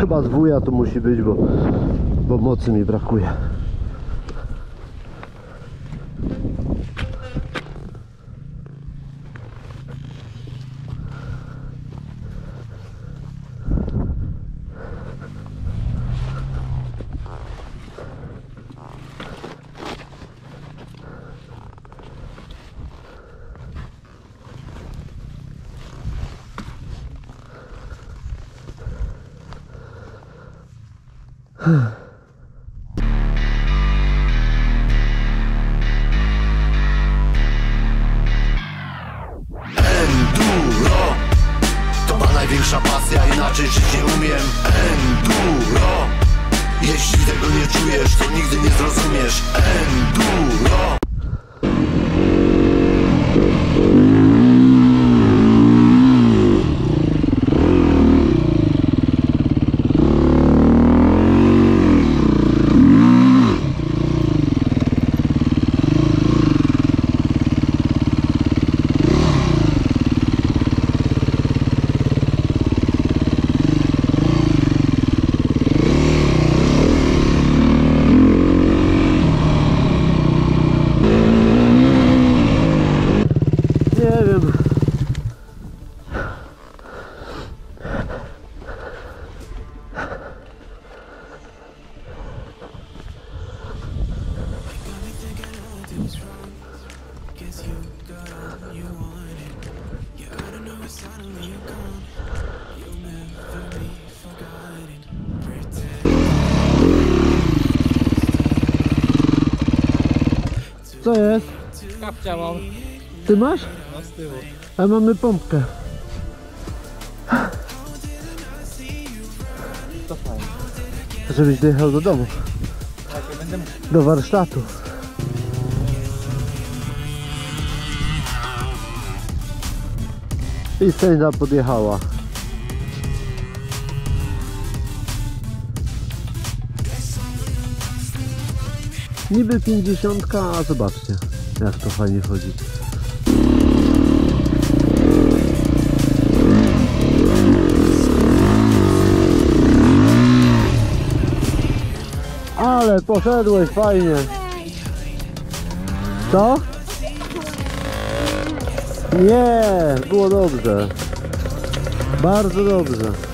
Chyba z wuja to musi być, bo, bo mocy mi brakuje. huh Kapcia mam. Ty masz? No z tyłu. A mamy pompkę. To fajnie. Żebyś dojechał do domu. Tak, ja będę mógł. Do warsztatu. I sędzia podjechała. Niby 50, a zobaczcie jak to fajnie chodzi. Ale poszedłeś fajnie. Co? Nie, było dobrze. Bardzo dobrze.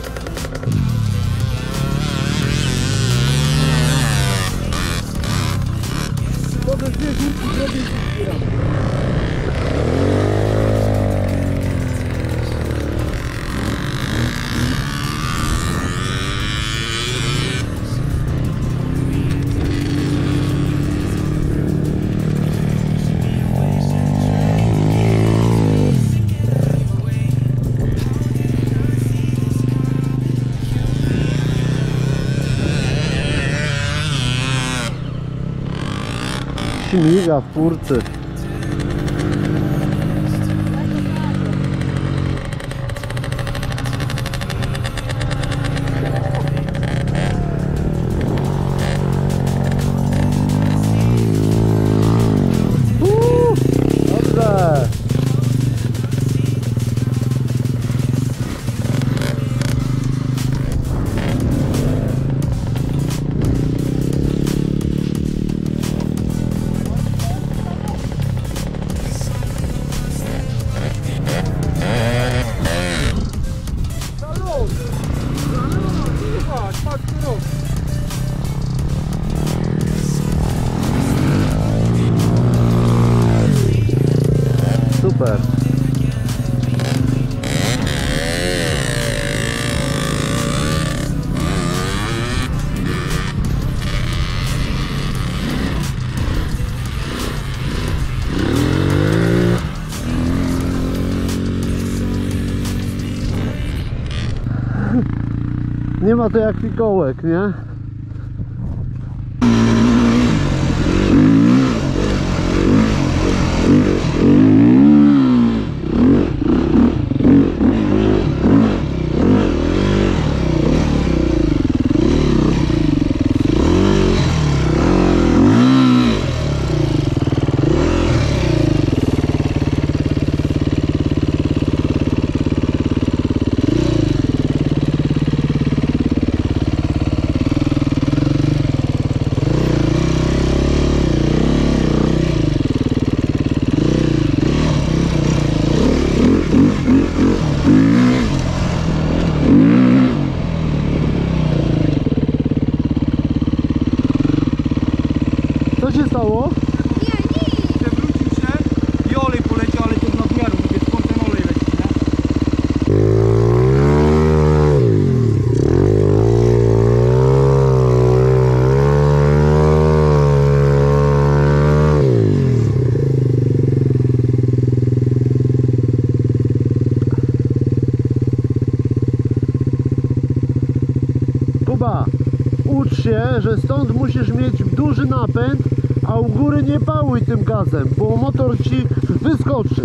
2000 ya. Nie ma to jak fikołek, nie? Musisz mieć duży napęd, a u góry nie pałuj tym gazem, bo motor ci wyskoczy.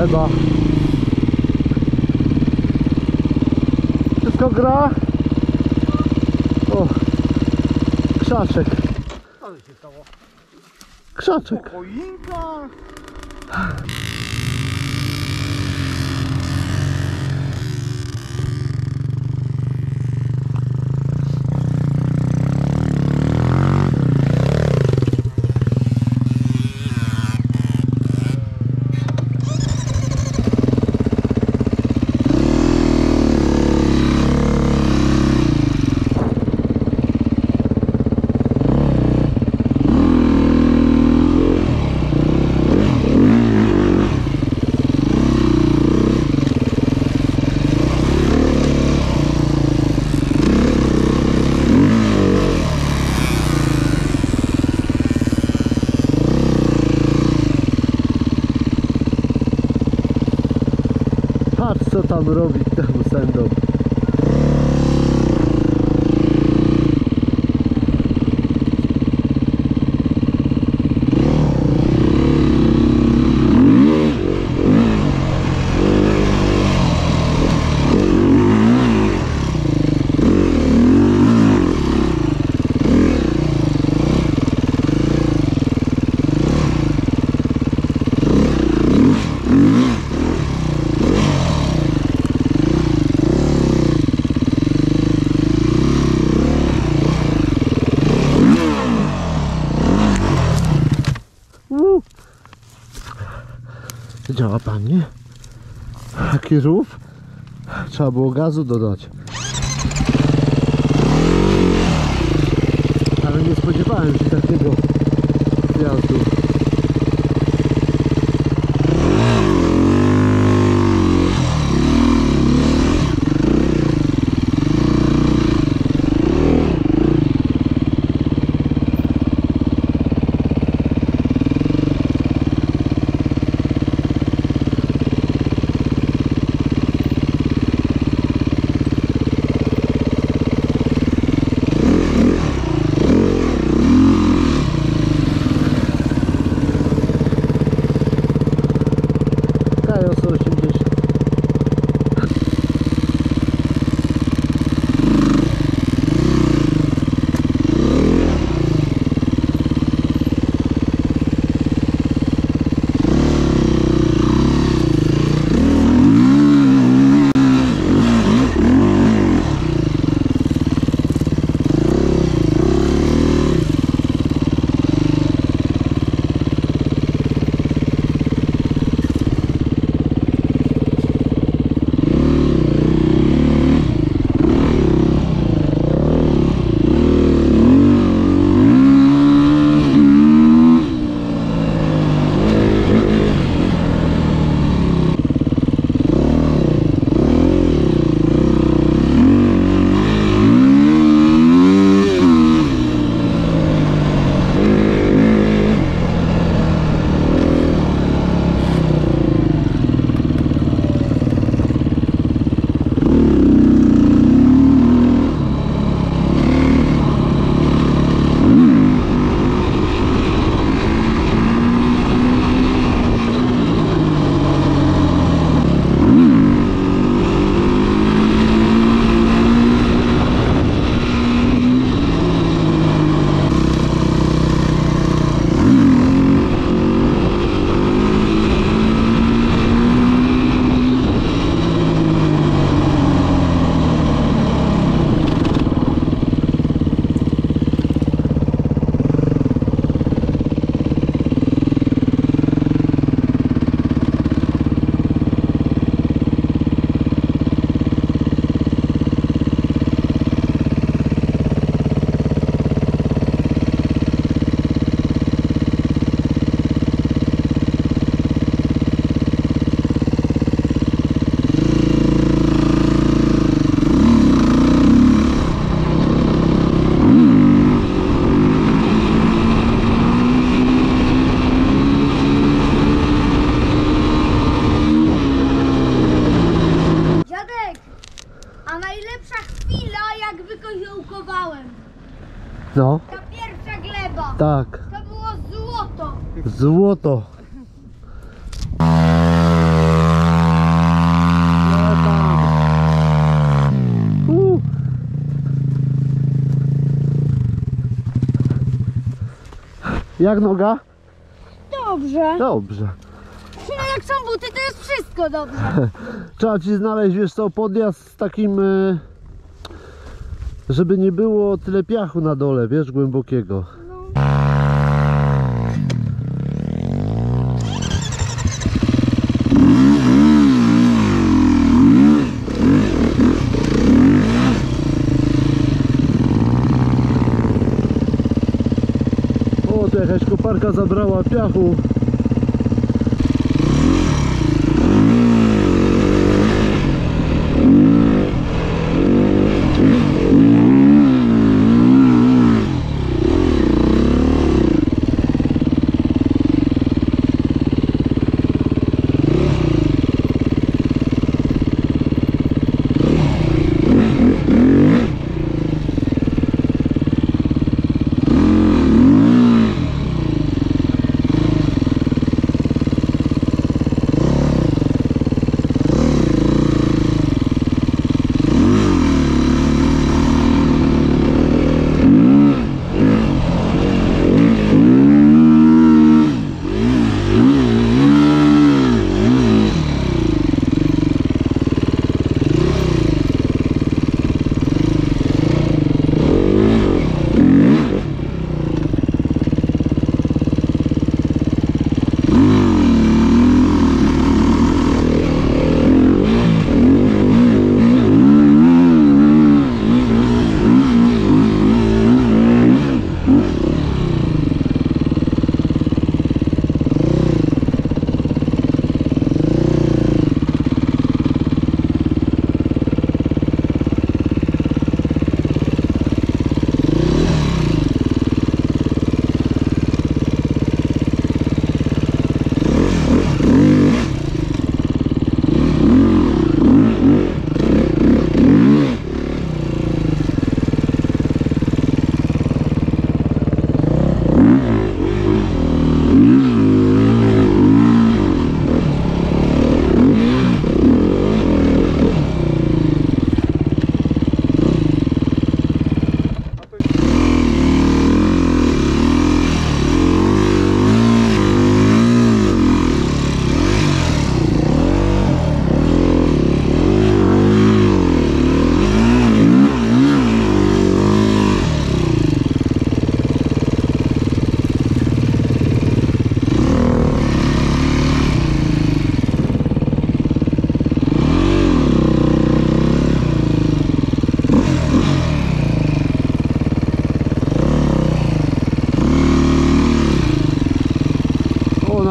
Uuu, leba. Wszystko gra? O, krzaczek. Ale się stało. Krzaczek. Choinka! Patrz co tam robi temu sędą. Widziała pani? Jaki rów? Trzeba było gazu dodać. Złoto. Jak noga? Dobrze. Dobrze. No jak są buty, to jest wszystko dobrze. Trzeba ci znaleźć, wiesz co, podjazd z takim, e, żeby nie było tyle piachu na dole, wiesz, głębokiego. O, tu jakaś koparka zabrała piachu.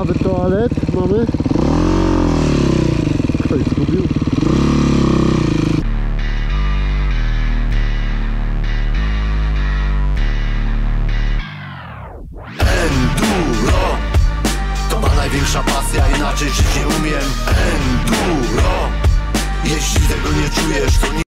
Nawet toalet mamy. Ktoś zgubił.